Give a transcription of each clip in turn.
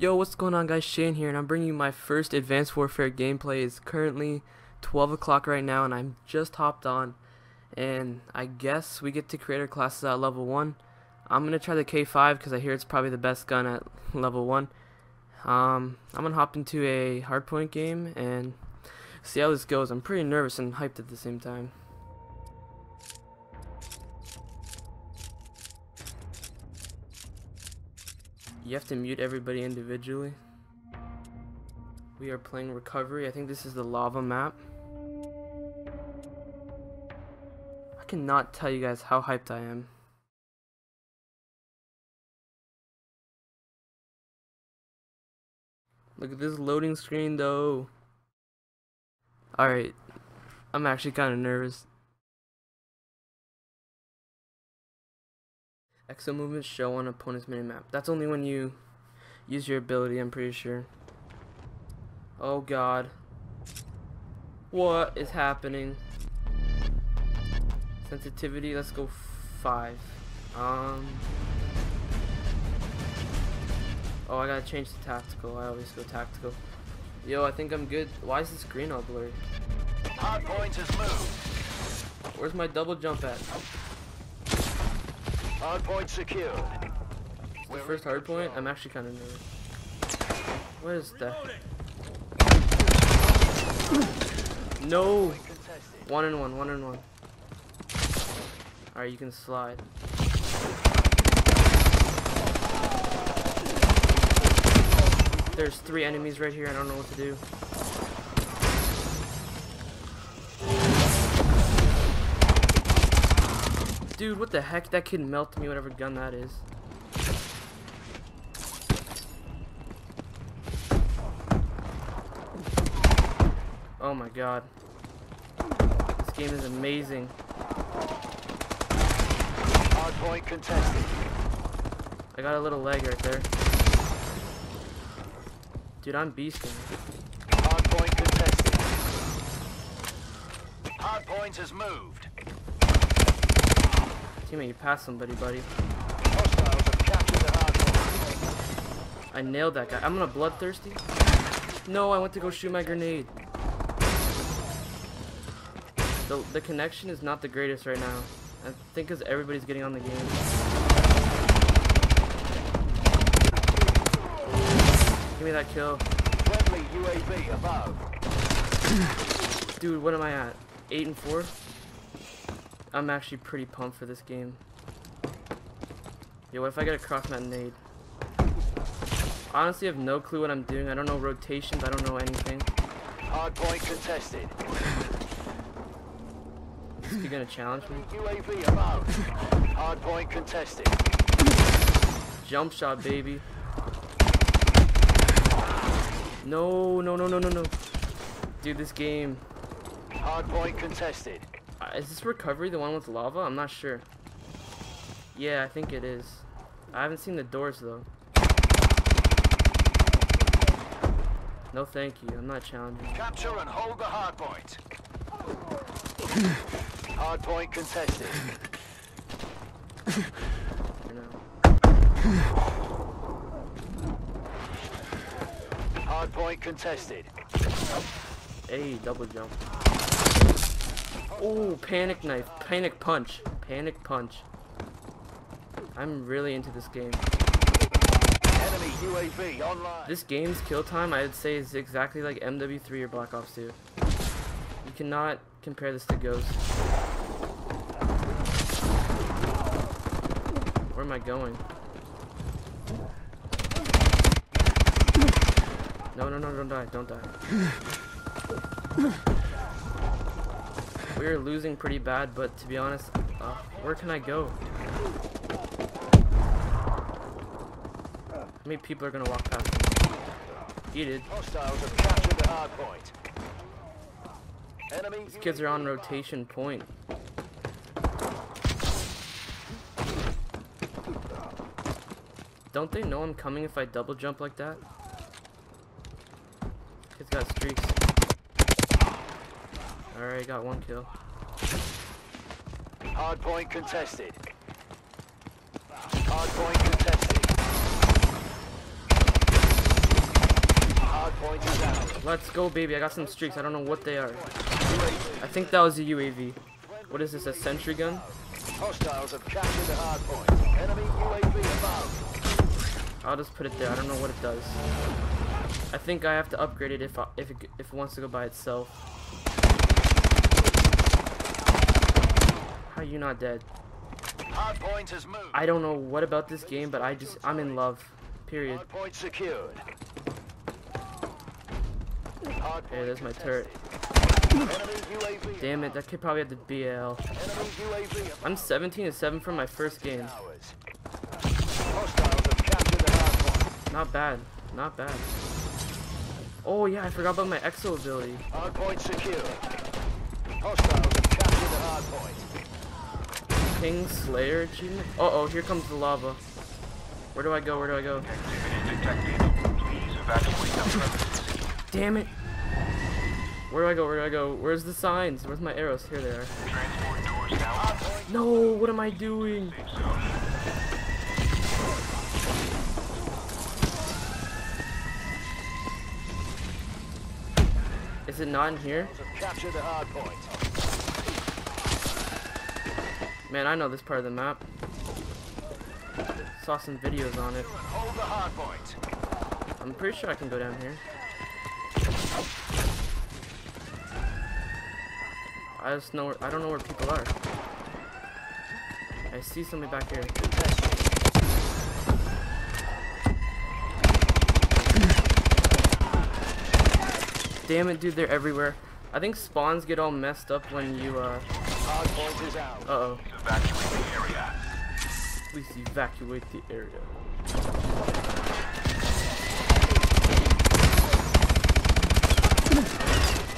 Yo, what's going on guys, Shane here, and I'm bringing you my first Advanced Warfare gameplay. It's currently 12 o'clock right now, and I'm just hopped on, and I guess we get to create our classes at level 1. I'm going to try the K5 because I hear it's probably the best gun at level 1. Um, I'm going to hop into a hardpoint game and see how this goes. I'm pretty nervous and hyped at the same time. You have to mute everybody individually. We are playing Recovery. I think this is the lava map. I cannot tell you guys how hyped I am. Look at this loading screen though. Alright. I'm actually kind of nervous. Exo movements show on opponent's minimap. That's only when you use your ability, I'm pretty sure. Oh god. What is happening? Sensitivity, let's go 5. Um Oh, I gotta change to tactical. I always go tactical. Yo, I think I'm good. Why is the screen all blurry? Hard point is moved. Where's my double jump at? Hard point secured. The first hard point? I'm actually kind of nervous. What is that? No! One and one, one and one. Alright, you can slide. There's three enemies right here, I don't know what to do. Dude, what the heck? That kid melted me, whatever gun that is. Oh my god. This game is amazing. Hard point contested. I got a little leg right there. Dude, I'm beasting. Hard point contested. Hard point has moved. Teammate, you passed somebody, buddy. Hostiles have captured the hard point. I nailed that guy. I'm gonna bloodthirsty. No, I went to go shoot my grenade. The, the connection is not the greatest right now. I think because everybody's getting on the game. Give me that kill. Friendly UAV above. Dude, what am I at? 8 and 4? I'm actually pretty pumped for this game. Yo, what if I get a cross nade? Honestly, I have no clue what I'm doing. I don't know rotations. I don't know anything. Hard point contested. Is he gonna challenge me? UAV above. Hard point contested. Jump shot, baby. No, no, no, no, no, no. Dude, this game. Hard point contested. Is this recovery the one with lava? I'm not sure. Yeah, I think it is. I haven't seen the doors though. No, thank you. I'm not challenging. Capture and hold the hard point. Hard point contested. Hard point contested. Hey, double jump. Oh, panic knife, panic punch, panic punch. I'm really into this game. Enemy UAV online. This game's kill time, I'd say, is exactly like MW3 or Black Ops 2. You cannot compare this to Ghost. Where am I going? No, no, no, don't die, don't die. We're losing pretty bad, but to be honest, uh, where can I go? How many people are gonna walk past me? He did. Hostiles have captured the hard point. Enemy These kids are on rotation point. Don't they know I'm coming if I double jump like that? Kid's got streaks. Alright, got one kill. Hard point contested. Hard point contested. Hardpoint is ours. Let's go, baby. I got some streaks. I don't know what they are. I think that was a UAV. What is this, a sentry gun? Hostiles have captured the hardpoint. Enemy UAV above. I'll just put it there. I don't know what it does. I think I have to upgrade it if I, if it, if it wants to go by itself. How you not dead? Hardpoint has moved. I don't know what about this game, but I just I'm in love. Period. Hardpoint secured. Hardpoint Hey, there's my turret. Damn it, that kid probably had the BL. Enemy UAV above. I'm 17 and 7 from my first game. Ours. Hostiles have captured the hardpoint. Not bad. Not bad. Oh yeah, I forgot about my exo ability. Hardpoint secured. Hostiles have captured the hardpoint. King Slayer achievement? Uh oh, here comes the lava. Where do I go? Where do I go? Damn it! Where do I go? Where do I go? Where's the signs? Where's my arrows? Here they are. No, what am I doing? Is it not in here? Man, I know this part of the map. Saw some videos on it. Hold the hardpoint. I'm pretty sure I can go down here. I just know where, I don't know where people are. I see somebody back here. Damn it, dude, they're everywhere. I think spawns get all messed up when you, uh, Hardpoint is out. uh-oh. Please evacuate the area.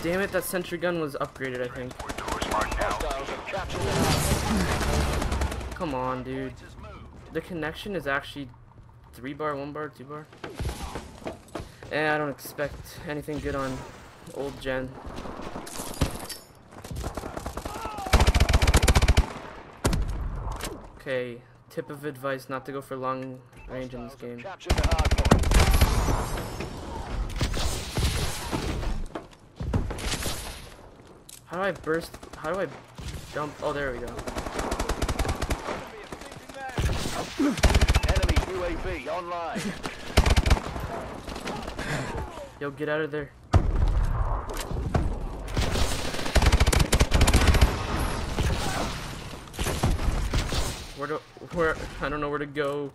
Damn it, that sentry gun was upgraded, I think. Hostiles have captured the hardpoint. Come on, dude. The connection is actually three bar, one bar, two bar. And I don't expect anything good on old gen. Okay, tip of advice not to go for long range in this game. Captured the hardpoint. How do I burst? How do I jump? Oh, there we go. Enemy UAV online. Yo, get out of there. Where do, where, I don't know where to go.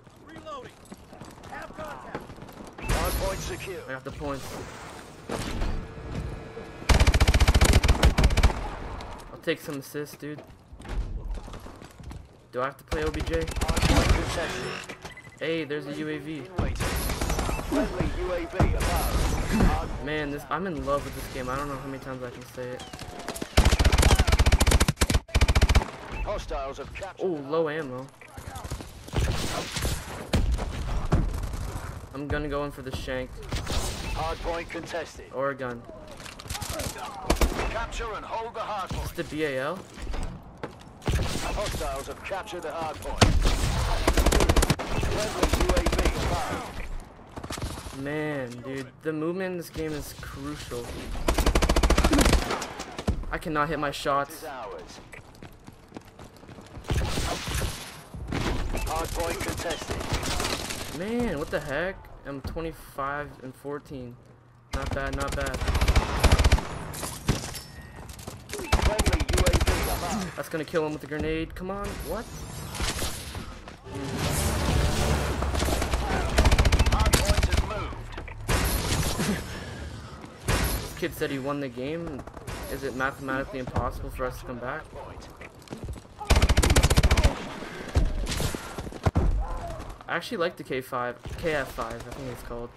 Hardpoint secure. I got the points. I'll take some assists, dude. Do I have to play OBJ? Hey, there's a UAV. Waiting. Friendly UAV above. Man, this I'm in love with this game. I don't know how many times I can say it. Hostiles have captured. Oh, low ammo. I'm gonna go in for the shank Hardpoint contested. or a gun. Capture and hold the hardpoint. It's the BAL. Hostiles have captured the. Friendly UAV. Man, dude, the movement in this game is crucial. I cannot hit my shots. is ours. Hardpoint contested. Man, what the heck? I'm 25 and 14. Not bad, not bad. Friendly UAV above. That's gonna kill him with a grenade. Come on, what? Hardpoint has moved. This kid said he won the game. Is it mathematically impossible for us to come back? I actually like the K5, KF5, I think it's called.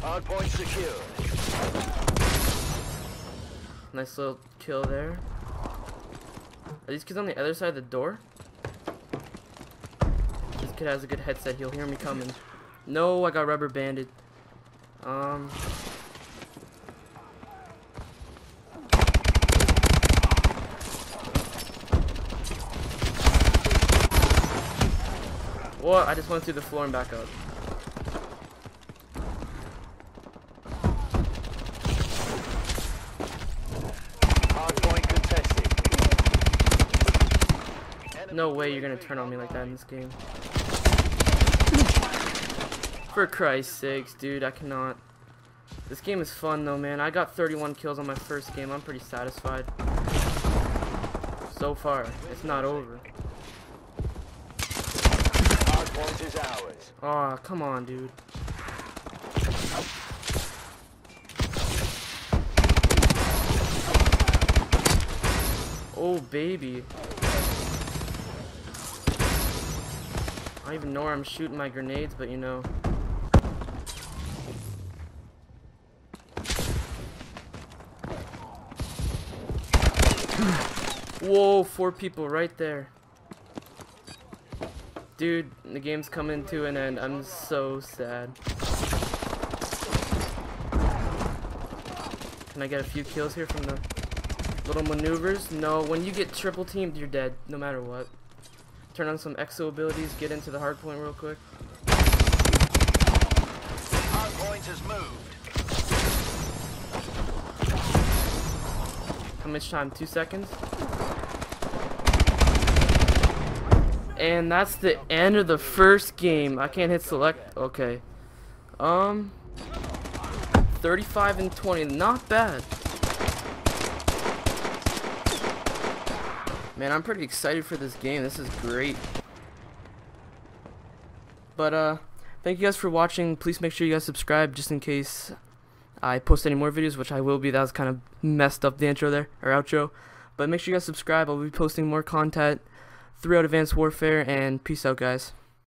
Hardpoint secure. Nice little kill there. Are these kids on the other side of the door? This kid has a good headset. He'll hear me coming. No, I got rubber banded. Um. Or I just went through the floor and back up. No way you're gonna turn on me like that in this game. For Christ's sakes, dude, I cannot. This game is fun though, man. I got 31 kills on my first game. I'm pretty satisfied. So far, it's not over. Aw, oh, come on, dude. Oh, baby. I don't even know where I'm shooting my grenades, but you know. Whoa, four people right there. Dude, the game's coming to an end. I'm so sad. Can I get a few kills here from the little maneuvers? No, when you get triple teamed, you're dead, no matter what. Turn on some exo abilities, get into the hard point real quick. Moved. How much time? Two seconds? And that's the end of the first game. I can't hit select. Okay. Um. 35 and 20. Not bad. Man, I'm pretty excited for this game. This is great. But, uh, thank you guys for watching. Please make sure you guys subscribe just in case I post any more videos, which I will be. That was kind of messed up the intro there, or outro. But make sure you guys subscribe. I'll be posting more content throughout Advanced Warfare, and peace out, guys.